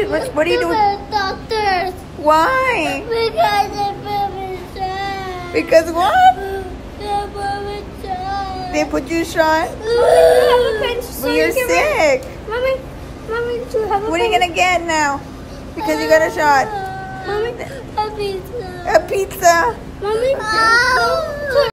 you what, what are you doing? Doctors. Why? Because the baby shot. Because what? They put you shot? Well, you're sick. Mommy, mommy, do you have a What are you gonna get now? Because you got a shot. Mommy, a pizza. A pizza. Mommy, ah!